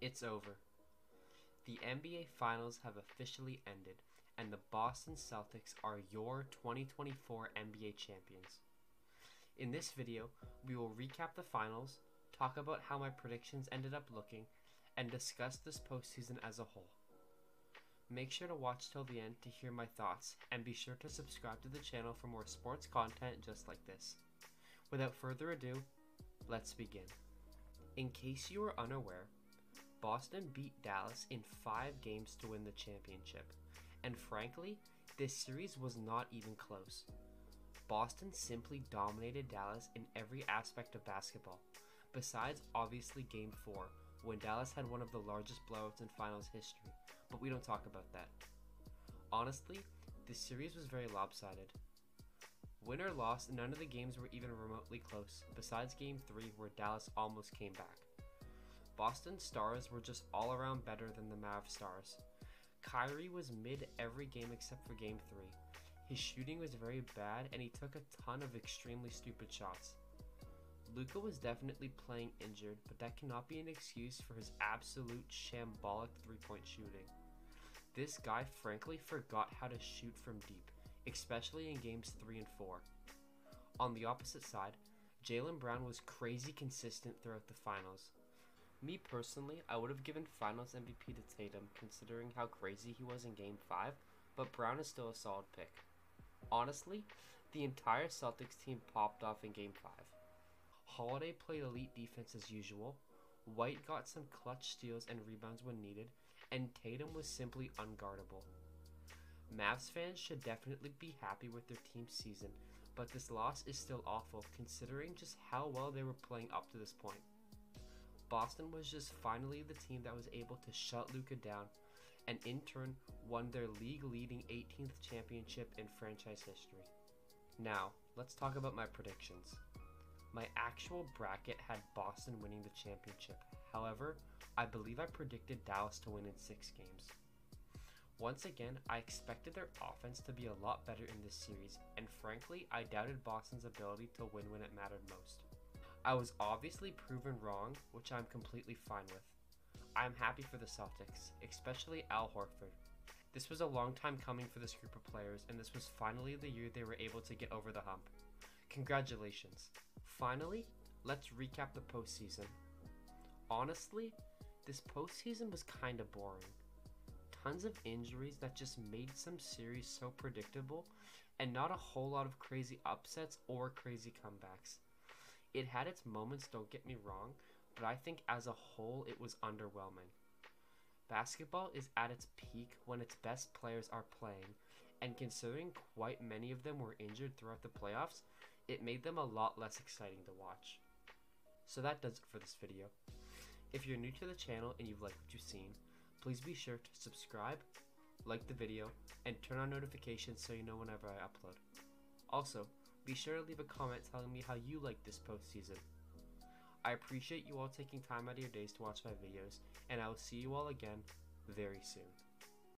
It's over. The NBA Finals have officially ended, and the Boston Celtics are your 2024 NBA champions. In this video, we will recap the finals, talk about how my predictions ended up looking, and discuss this postseason as a whole. Make sure to watch till the end to hear my thoughts, and be sure to subscribe to the channel for more sports content just like this. Without further ado, let's begin. In case you are unaware, Boston beat Dallas in five games to win the championship, and frankly, this series was not even close. Boston simply dominated Dallas in every aspect of basketball, besides obviously Game 4, when Dallas had one of the largest blowouts in finals history, but we don't talk about that. Honestly, this series was very lopsided. Win or loss, none of the games were even remotely close, besides Game 3, where Dallas almost came back. Boston Stars were just all around better than the Mav Stars. Kyrie was mid every game except for Game 3. His shooting was very bad and he took a ton of extremely stupid shots. Luka was definitely playing injured, but that cannot be an excuse for his absolute shambolic three point shooting. This guy frankly forgot how to shoot from deep, especially in games 3 and 4. On the opposite side, Jaylen Brown was crazy consistent throughout the finals. Me personally, I would have given Finals MVP to Tatum considering how crazy he was in Game 5, but Brown is still a solid pick. Honestly, the entire Celtics team popped off in Game 5. Holiday played elite defense as usual, White got some clutch steals and rebounds when needed, and Tatum was simply unguardable. Mavs fans should definitely be happy with their team's season, but this loss is still awful considering just how well they were playing up to this point. Boston was just finally the team that was able to shut Luka down and in turn won their league leading 18th championship in franchise history. Now, let's talk about my predictions. My actual bracket had Boston winning the championship. However, I believe I predicted Dallas to win in 6 games. Once again, I expected their offense to be a lot better in this series, and frankly, I doubted Boston's ability to win when it mattered most. I was obviously proven wrong, which I'm completely fine with. I'm happy for the Celtics, especially Al Horford. This was a long time coming for this group of players, and this was finally the year they were able to get over the hump. Congratulations. Finally, let's recap the postseason. Honestly, this postseason was kinda boring. Tons of injuries that just made some series so predictable, and not a whole lot of crazy upsets or crazy comebacks. It had its moments, don't get me wrong, but I think as a whole it was underwhelming. Basketball is at its peak when its best players are playing, and considering quite many of them were injured throughout the playoffs, it made them a lot less exciting to watch. So that does it for this video. If you're new to the channel and you've liked what you've seen, please be sure to subscribe, like the video, and turn on notifications so you know whenever I upload. Also, be sure to leave a comment telling me how you like this postseason. I appreciate you all taking time out of your days to watch my videos, and I will see you all again very soon.